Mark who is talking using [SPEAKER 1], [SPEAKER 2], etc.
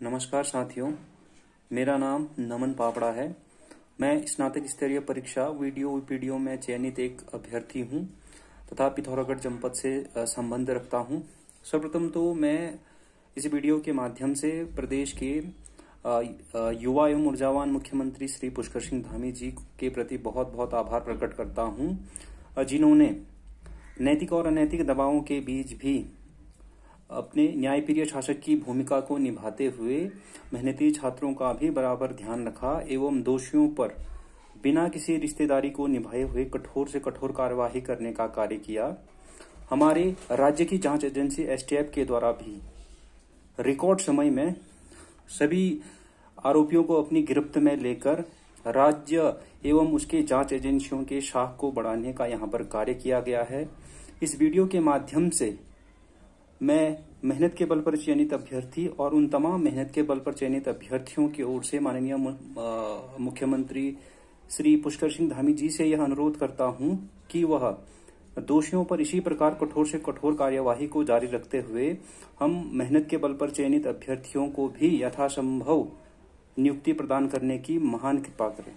[SPEAKER 1] नमस्कार साथियों, मेरा नाम नमन पापड़ा है। मैं स्नातक स्तरीय परीक्षा वीडियो वीपीडीओ में चयनित एक अभ्यर्थी हूँ तथा पिथौरागढ़ जनपद से संबंध रखता हूँ। सर्वप्रथम तो मैं इस वीडियो के माध्यम से प्रदेश के युवा एवं ऊर्जावान मुख्यमंत्री श्री पुष्कर सिंह धामी जी के प्रति बहुत बहुत आभार प्रकट करता हूँ जिन्होंने नैतिक और अनैतिक दबावों के बीच भी अपने न्यायप्रिय शासक की भूमिका को निभाते हुए मेहनती छात्रों का भी बराबर ध्यान रखा एवं दोषियों पर बिना किसी रिश्तेदारी को निभाए हुए कठोर से कठोर कार्यवाही करने का कार्य किया। हमारे राज्य की जाँच एजेंसी एसटीएफ के द्वारा भी रिकॉर्ड समय में सभी आरोपियों को अपनी गिरफ्त में लेकर राज्य एवं उसके जाँच एजेंसियों के शाख को बढ़ाने का यहाँ पर कार्य किया गया है। इस वीडियो के माध्यम से मैं मेहनत के बल पर चयनित अभ्यर्थी और उन तमाम मेहनत के बल पर चयनित अभ्यर्थियों की ओर से माननीय मुख्यमंत्री श्री पुष्कर सिंह धामी जी से यह अनुरोध करता हूँ कि वह दोषियों पर इसी प्रकार कठोर से कठोर कार्यवाही को जारी रखते हुए हम मेहनत के बल पर चयनित अभ्यर्थियों को भी यथासंभव नियुक्ति प्रदान करने की महान कृपा करें।